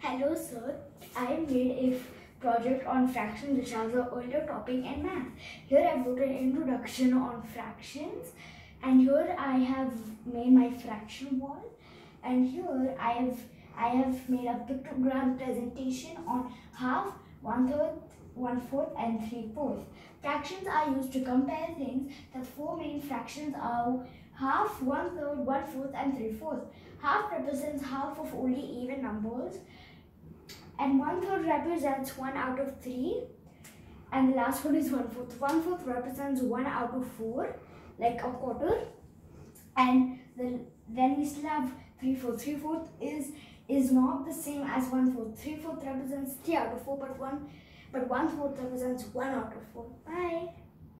Hello sir, I made a project on fractions which was an older topic in math. Here I wrote an introduction on fractions and here I have made my fraction wall and here I have I have made a pictogram presentation on half, one third, one fourth and three-fourth. Fractions are used to compare things. The four main fractions are half, one third, one fourth and three fourths. Half represents half of only even numbers and one third represents one out of three and the last one is one fourth. One fourth represents one out of four like a quarter and the, then we still have three fourths. Three fourth is is not the same as one fourth. Three fourth represents three out of four but one but one fourth represents one out of four. Bye.